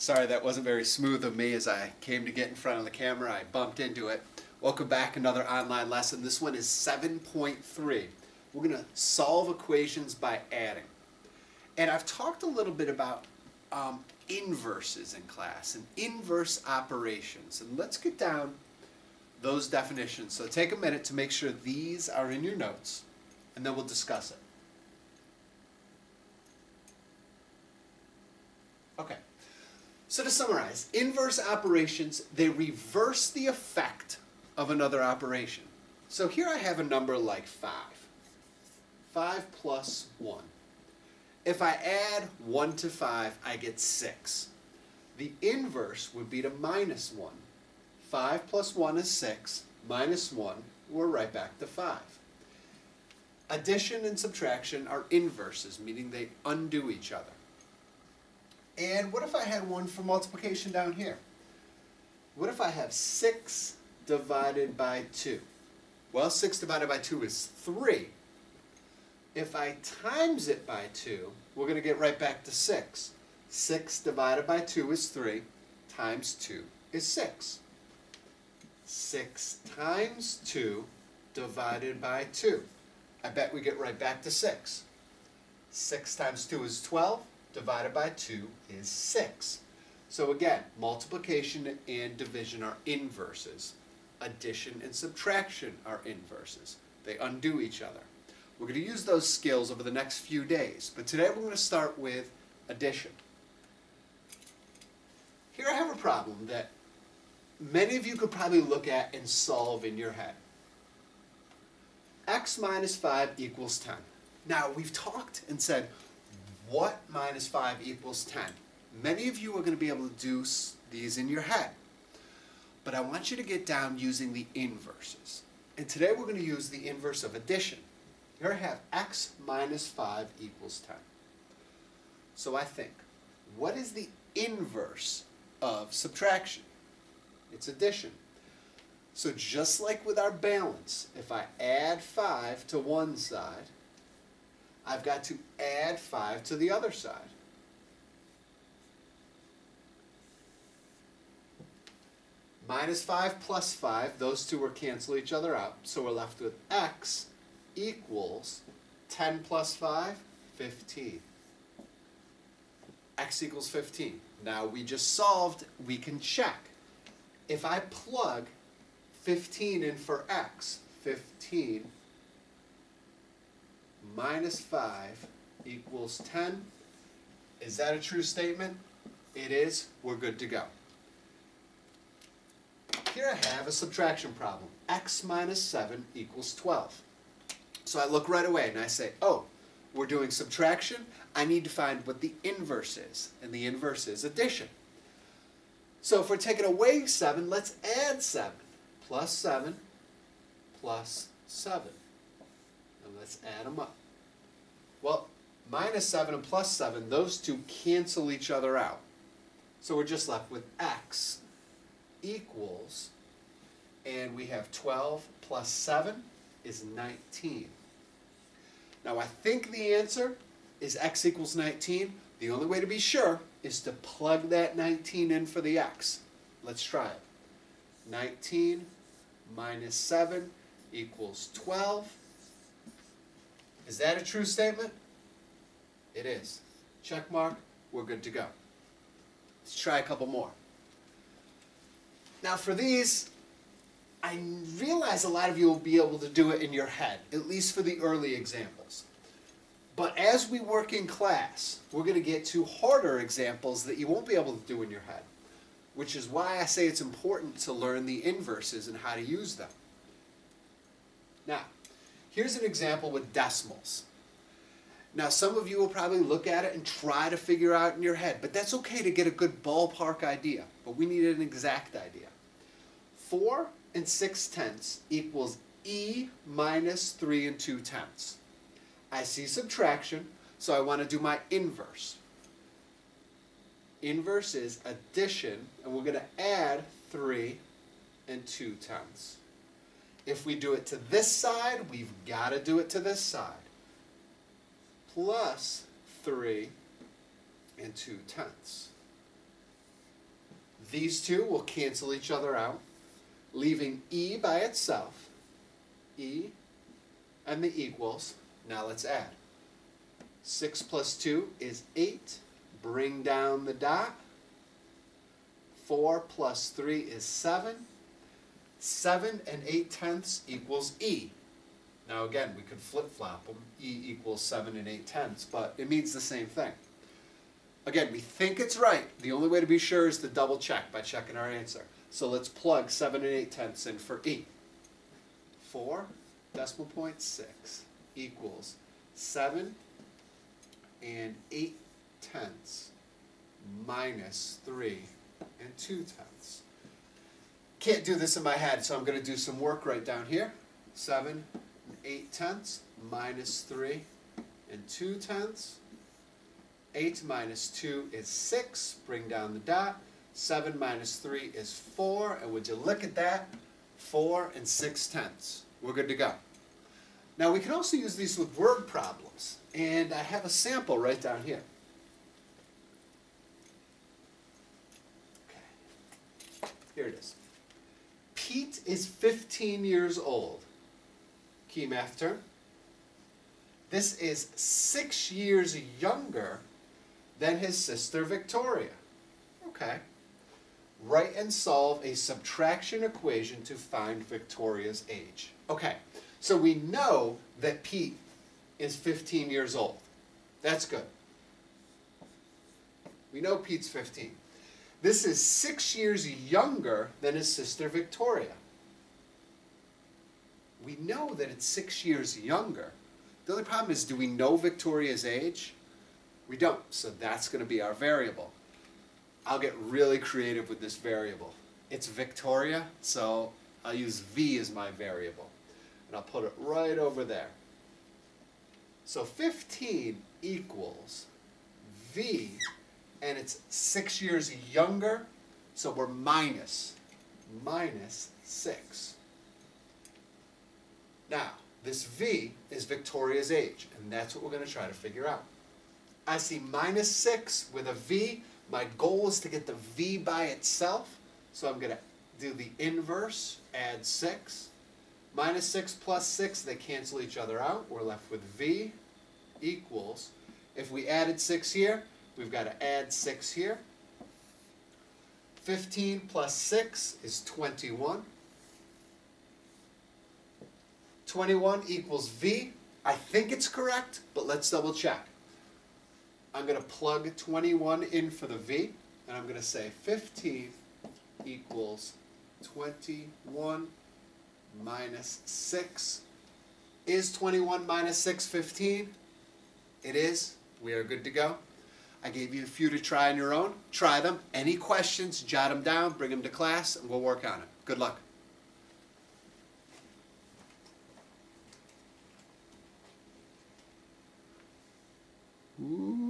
Sorry that wasn't very smooth of me as I came to get in front of the camera. I bumped into it. Welcome back, another online lesson. This one is 7.3. We're going to solve equations by adding. And I've talked a little bit about um, inverses in class and inverse operations. And let's get down those definitions. So take a minute to make sure these are in your notes, and then we'll discuss it. Okay. So to summarize, inverse operations, they reverse the effect of another operation. So here I have a number like 5. 5 plus 1. If I add 1 to 5, I get 6. The inverse would be to minus 1. 5 plus 1 is 6, minus 1, we're right back to 5. Addition and subtraction are inverses, meaning they undo each other. And what if I had one for multiplication down here? What if I have 6 divided by 2? Well, 6 divided by 2 is 3. If I times it by 2, we're going to get right back to 6. 6 divided by 2 is 3, times 2 is 6. 6 times 2 divided by 2. I bet we get right back to 6. 6 times 2 is 12 divided by 2 is 6. So again, multiplication and division are inverses. Addition and subtraction are inverses. They undo each other. We're going to use those skills over the next few days, but today we're going to start with addition. Here I have a problem that many of you could probably look at and solve in your head. x minus 5 equals 10. Now, we've talked and said, what minus 5 equals 10? Many of you are going to be able to do these in your head. But I want you to get down using the inverses. And today we're going to use the inverse of addition. Here I have x minus 5 equals 10. So I think, what is the inverse of subtraction? It's addition. So just like with our balance, if I add 5 to one side, I've got to add 5 to the other side. Minus 5 plus 5, those two will cancel each other out. So we're left with x equals 10 plus 5, 15. x equals 15. Now we just solved, we can check. If I plug 15 in for x, 15 minus 5 equals 10. Is that a true statement? It is. We're good to go. Here I have a subtraction problem. x minus 7 equals 12. So I look right away and I say, oh, we're doing subtraction. I need to find what the inverse is. And the inverse is addition. So if we're taking away 7, let's add 7. Plus 7 plus 7. Let's add them up. Well, minus 7 and plus 7, those two cancel each other out. So we're just left with x equals, and we have 12 plus 7 is 19. Now I think the answer is x equals 19. The only way to be sure is to plug that 19 in for the x. Let's try it. 19 minus 7 equals 12. Is that a true statement? It is. Check mark. We're good to go. Let's try a couple more. Now for these, I realize a lot of you will be able to do it in your head, at least for the early examples. But as we work in class, we're going to get to harder examples that you won't be able to do in your head, which is why I say it's important to learn the inverses and how to use them. Now, here's an example with decimals. Now, some of you will probably look at it and try to figure out in your head, but that's okay to get a good ballpark idea, but we need an exact idea. 4 and 6 tenths equals e minus 3 and 2 tenths. I see subtraction, so I want to do my inverse. Inverse is addition, and we're going to add 3 and 2 tenths. If we do it to this side, we've got to do it to this side. Plus 3 and 2 tenths. These two will cancel each other out, leaving E by itself. E and the equals. Now let's add. 6 plus 2 is 8. Bring down the dot. 4 plus 3 is 7. 7 and 8 tenths equals E. Now again, we could flip-flop them. E equals 7 and 8 tenths, but it means the same thing. Again, we think it's right. The only way to be sure is to double check by checking our answer. So let's plug 7 and 8 tenths in for E. 4 decimal point 6 equals 7 and 8 tenths minus 3 and 2 tenths. Can't do this in my head, so I'm going to do some work right down here. 7 and 8 tenths minus 3 and 2 tenths. 8 minus 2 is 6. Bring down the dot. 7 minus 3 is 4. And would you look at that? 4 and 6 tenths. We're good to go. Now we can also use these with word problems. And I have a sample right down here. Okay. Here it is. Pete is 15 years old. Key math term. This is six years younger than his sister Victoria. Okay. Write and solve a subtraction equation to find Victoria's age. Okay, so we know that Pete is 15 years old. That's good. We know Pete's 15. This is six years younger than his sister Victoria. We know that it's six years younger. The only problem is, do we know Victoria's age? We don't, so that's going to be our variable. I'll get really creative with this variable. It's Victoria, so I'll use V as my variable. And I'll put it right over there. So 15 equals V, and it's six years younger, so we're minus, minus 6. Now, this V is Victoria's age, and that's what we're going to try to figure out. I see minus 6 with a V. My goal is to get the V by itself, so I'm going to do the inverse, add 6. Minus 6 plus 6, they cancel each other out. We're left with V equals, if we added 6 here, we've got to add 6 here. 15 plus 6 is 21. 21 equals V. I think it's correct, but let's double check. I'm going to plug 21 in for the V, and I'm going to say 15 equals 21 minus 6. Is 21 minus 6 15? It is. We are good to go. I gave you a few to try on your own. Try them. Any questions, jot them down, bring them to class, and we'll work on it. Good luck. Ooh.